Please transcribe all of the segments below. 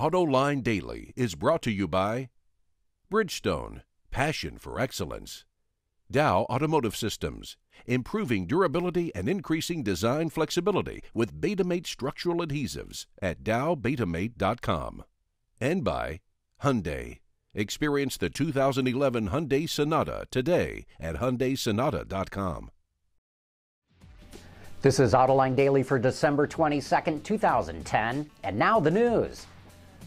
AutoLine Daily is brought to you by Bridgestone, passion for excellence. Dow Automotive Systems, improving durability and increasing design flexibility with Betamate structural adhesives at dowbetamate.com. And by Hyundai. Experience the 2011 Hyundai Sonata today at hyundaisonata.com. This is Autoline Daily for December 22nd, 2010, and now the news.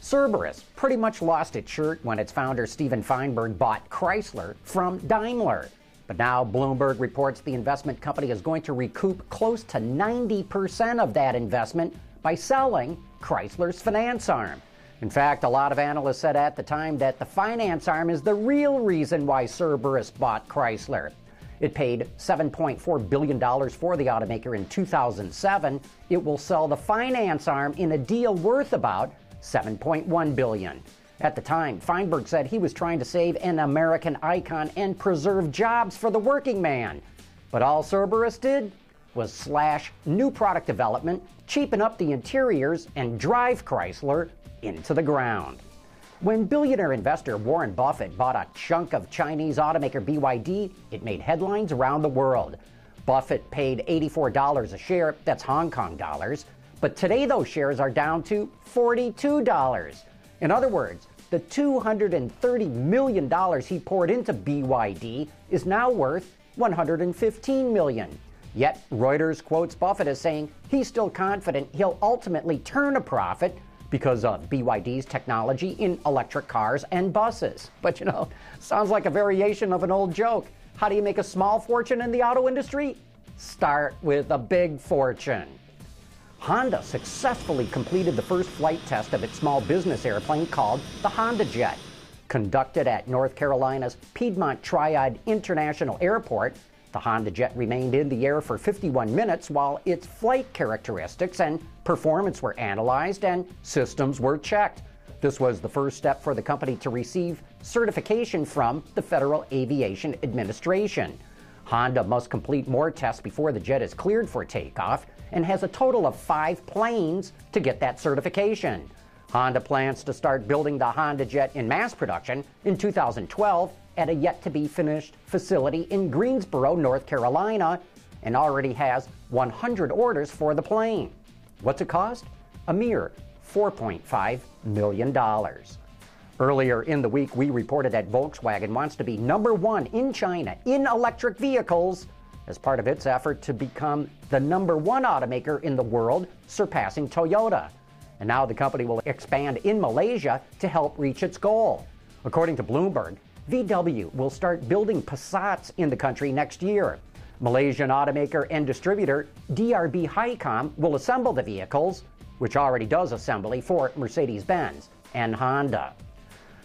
Cerberus pretty much lost its shirt when its founder Stephen Feinberg bought Chrysler from Daimler. But now Bloomberg reports the investment company is going to recoup close to 90% of that investment by selling Chrysler's finance arm. In fact, a lot of analysts said at the time that the finance arm is the real reason why Cerberus bought Chrysler. It paid $7.4 billion for the automaker in 2007. It will sell the finance arm in a deal worth about 7.1 billion. At the time, Feinberg said he was trying to save an American icon and preserve jobs for the working man. But all Cerberus did was slash new product development, cheapen up the interiors, and drive Chrysler into the ground. When billionaire investor Warren Buffett bought a chunk of Chinese automaker BYD, it made headlines around the world. Buffett paid $84 a share, that's Hong Kong dollars, but today those shares are down to $42. In other words, the $230 million he poured into BYD is now worth 115 million. Yet Reuters quotes Buffett as saying he's still confident he'll ultimately turn a profit because of BYD's technology in electric cars and buses. But you know, sounds like a variation of an old joke. How do you make a small fortune in the auto industry? Start with a big fortune. Honda successfully completed the first flight test of its small business airplane called the HondaJet. Conducted at North Carolina's Piedmont Triad International Airport, the HondaJet remained in the air for 51 minutes while its flight characteristics and performance were analyzed and systems were checked. This was the first step for the company to receive certification from the Federal Aviation Administration. Honda must complete more tests before the jet is cleared for takeoff and has a total of five planes to get that certification. Honda plans to start building the HondaJet in mass production in 2012 at a yet to be finished facility in Greensboro, North Carolina, and already has 100 orders for the plane. What's it cost? A mere $4.5 million. Earlier in the week, we reported that Volkswagen wants to be number one in China in electric vehicles as part of its effort to become the number one automaker in the world, surpassing Toyota. And now the company will expand in Malaysia to help reach its goal. According to Bloomberg, VW will start building Passats in the country next year. Malaysian automaker and distributor DRB HICOM will assemble the vehicles, which already does assembly for Mercedes Benz and Honda.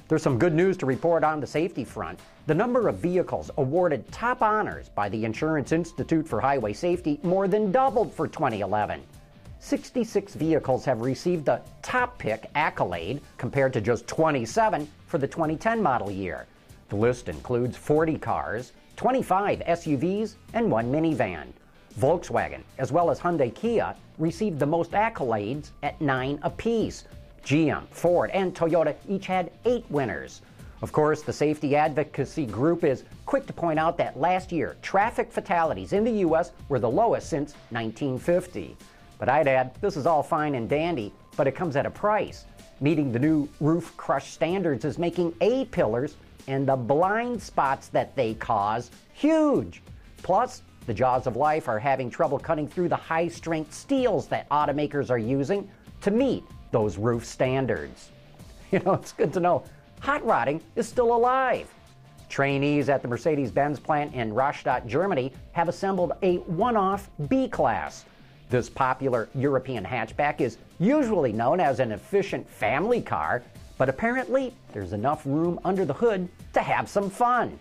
There's some good news to report on the safety front. The number of vehicles awarded top honors by the Insurance Institute for Highway Safety more than doubled for 2011. 66 vehicles have received the top pick accolade compared to just 27 for the 2010 model year. The list includes 40 cars, 25 SUVs, and one minivan. Volkswagen, as well as Hyundai Kia, received the most accolades at nine apiece. GM, Ford, and Toyota each had eight winners. Of course, the safety advocacy group is quick to point out that last year, traffic fatalities in the U.S. were the lowest since 1950. But I'd add, this is all fine and dandy, but it comes at a price. Meeting the new roof crush standards is making A pillars and the blind spots that they cause huge. Plus, the jaws of life are having trouble cutting through the high strength steels that automakers are using to meet those roof standards. You know, it's good to know hot rodding is still alive. Trainees at the Mercedes Benz plant in Rastatt, Germany have assembled a one off B Class. This popular European hatchback is usually known as an efficient family car, but apparently there's enough room under the hood to have some fun.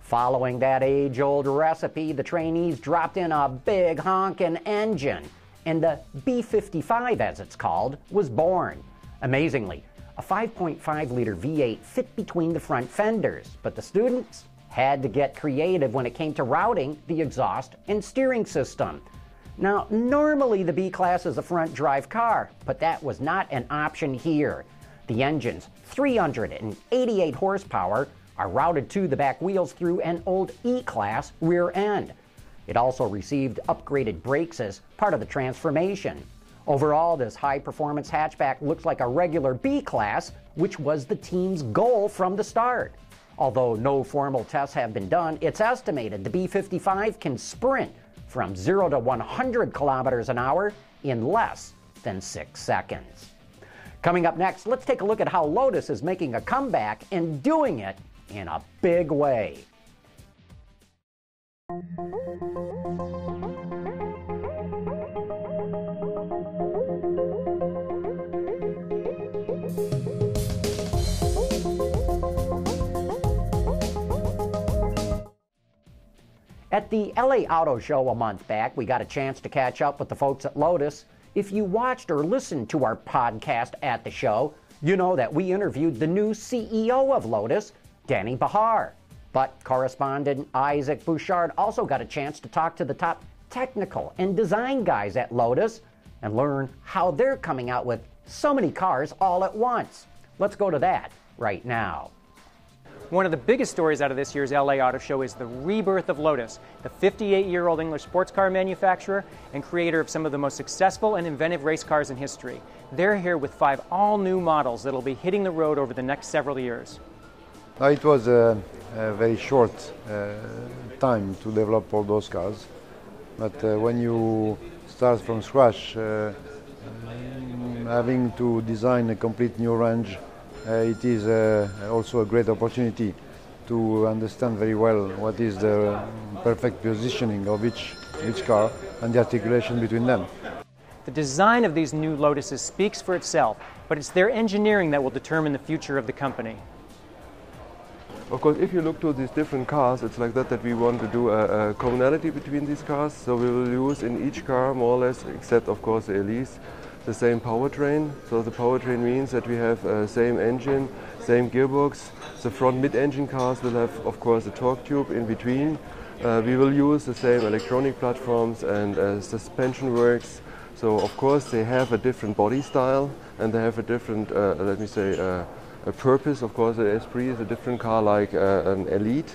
Following that age old recipe, the trainees dropped in a big honkin' engine, and the B 55, as it's called, was born. Amazingly, a 5.5 liter V8 fit between the front fenders, but the students had to get creative when it came to routing the exhaust and steering system. Now, normally the B Class is a front drive car, but that was not an option here. The engine's 388 horsepower are routed to the back wheels through an old E Class rear end. It also received upgraded brakes as part of the transformation. Overall, this high performance hatchback looks like a regular B Class, which was the team's goal from the start. Although no formal tests have been done, it's estimated the B 55 can sprint from 0 to 100 kilometers an hour in less than six seconds. Coming up next, let's take a look at how Lotus is making a comeback and doing it in a big way. At the LA Auto Show a month back, we got a chance to catch up with the folks at Lotus. If you watched or listened to our podcast at the show, you know that we interviewed the new CEO of Lotus, Dany Bahar. But correspondent Isaac Bouchard also got a chance to talk to the top technical and design guys at Lotus and learn how they're coming out with so many cars all at once. Let's go to that right now. One of the biggest stories out of this year's LA Auto Show is the rebirth of Lotus, the 58 year old English sports car manufacturer and creator of some of the most successful and inventive race cars in history. They're here with five all new models that'll be hitting the road over the next several years. It was a, a very short uh, time to develop all those cars, but uh, when you start from scratch, uh, having to design a complete new range uh, it is uh, also a great opportunity to understand very well what is the perfect positioning of each, each car and the articulation between them. The design of these new Lotuses speaks for itself, but it's their engineering that will determine the future of the company. Of course, if you look to these different cars, it's like that that we want to do a, a commonality between these cars. So we will use in each car, more or less, except of course the Elise, the same powertrain. So the powertrain means that we have uh, same engine, same gearbox. The front mid-engine cars will have, of course, a torque tube in between. Uh, we will use the same electronic platforms and uh, suspension works. So of course they have a different body style and they have a different, uh, let me say, uh, a purpose. Of course, the Esprit is a different car like uh, an Elite,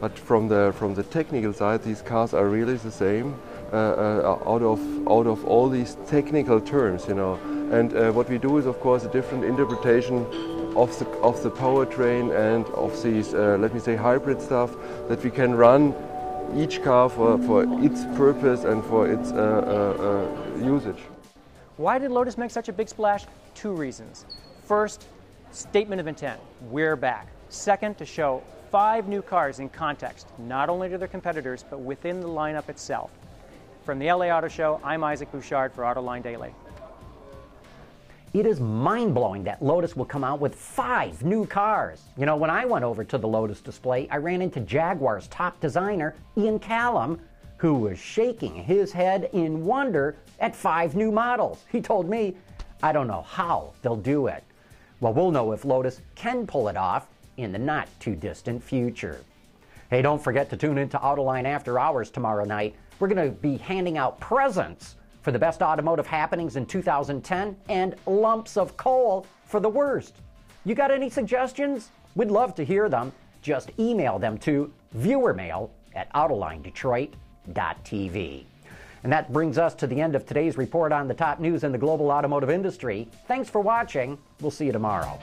but from the from the technical side, these cars are really the same. Uh, uh, out of out of all these technical terms, you know. And uh, what we do is, of course, a different interpretation of the of the powertrain and of these, let me say, hybrid stuff that we can run each car for, for its purpose and for its usage. Why did Lotus make such a big splash? Two reasons. First, statement of intent we're back. Second, to show five new cars in context, not only to their competitors, but within the lineup itself. From the LA Auto Show, I'm Isaac Bouchard for Autoline Daily. It is mind blowing that Lotus will come out with five new cars. You know, when I went over to the Lotus display, I ran into Jaguar's top designer, Ian Callum, who was shaking his head in wonder at five new models. He told me, I don't know how they'll do it. Well, we'll know if Lotus can pull it off in the not too distant future. Hey, don't forget to tune in to Autoline After Hours tomorrow night we're going to be handing out presents for the best automotive happenings in 2010 and lumps of coal for the worst. You got any suggestions? We'd love to hear them. Just email them to viewermail at autolinedetroit.tv. And that brings us to the end of today's report on the top news in the global automotive industry. Thanks for watching. We'll see you tomorrow.